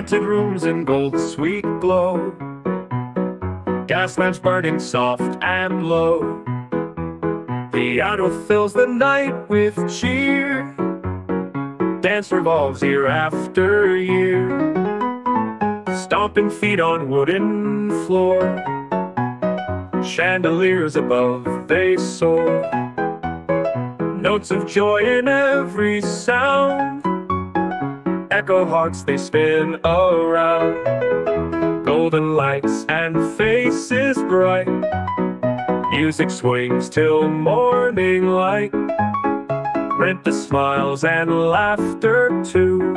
Rented rooms in gold sweet glow. Gas lamps burning soft and low. The auto fills the night with cheer. Dance revolves year after year. Stomping feet on wooden floor. Chandeliers above, they soar. Notes of joy in every sound. Echo hearts, they spin around. Golden lights and faces bright. Music swings till morning light. Rent the smiles and laughter too.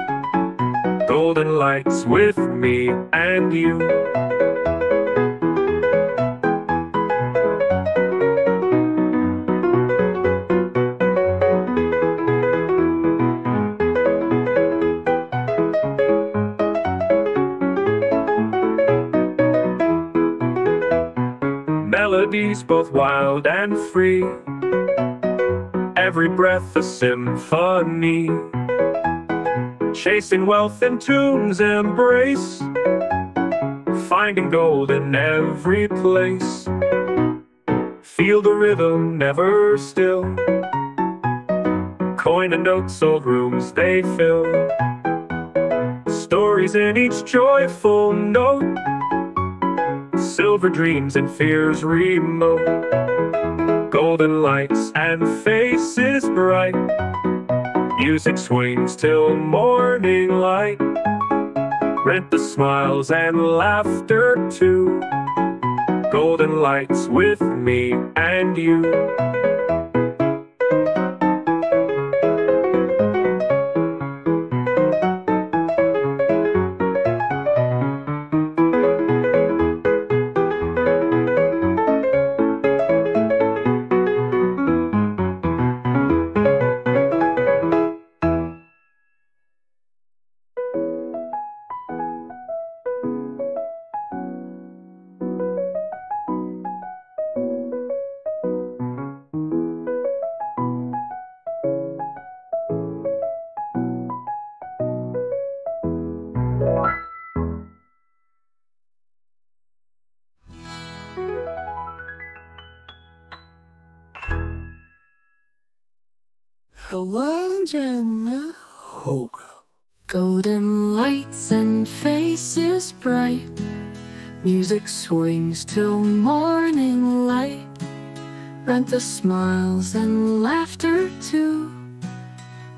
Golden lights with me and you. Melodies both wild and free. Every breath a symphony. Chasing wealth in tune's embrace. Finding gold in every place. Feel the rhythm never still. Coin and notes, old rooms they fill. Stories in each joyful note. Silver dreams and fears remote. Golden lights and faces bright. Music swings till morning light. Rent the smiles and laughter too. Golden lights with me and you. Golden lights and faces bright. Music swings till morning light. Rent the smiles and laughter too.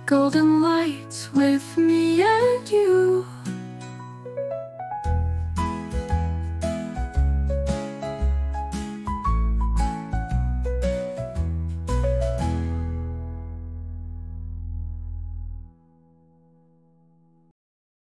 Golden lights with me and you.